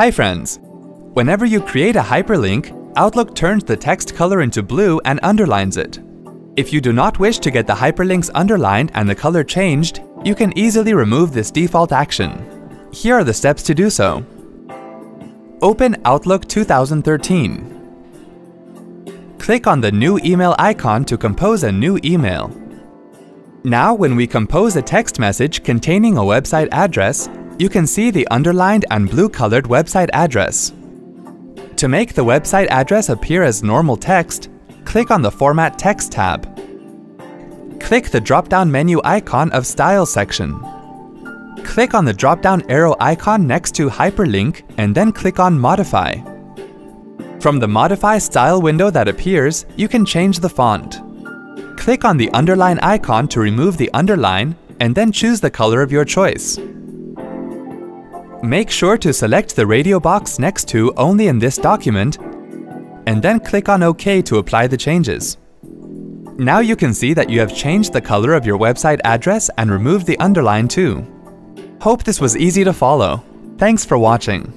Hi friends! Whenever you create a hyperlink, Outlook turns the text color into blue and underlines it. If you do not wish to get the hyperlinks underlined and the color changed, you can easily remove this default action. Here are the steps to do so. Open Outlook 2013. Click on the new email icon to compose a new email. Now when we compose a text message containing a website address, you can see the underlined and blue-colored website address. To make the website address appear as normal text, click on the Format Text tab. Click the drop-down menu icon of Style section. Click on the drop-down arrow icon next to Hyperlink and then click on Modify. From the Modify Style window that appears, you can change the font. Click on the underline icon to remove the underline and then choose the color of your choice. Make sure to select the radio box next to Only in this document and then click on OK to apply the changes. Now you can see that you have changed the color of your website address and removed the underline too. Hope this was easy to follow. Thanks for watching.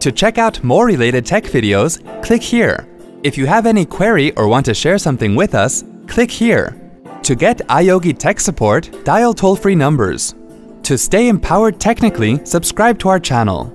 To check out more related tech videos, click here. If you have any query or want to share something with us, click here. To get iYogi tech support, dial toll-free numbers. To stay empowered technically, subscribe to our channel.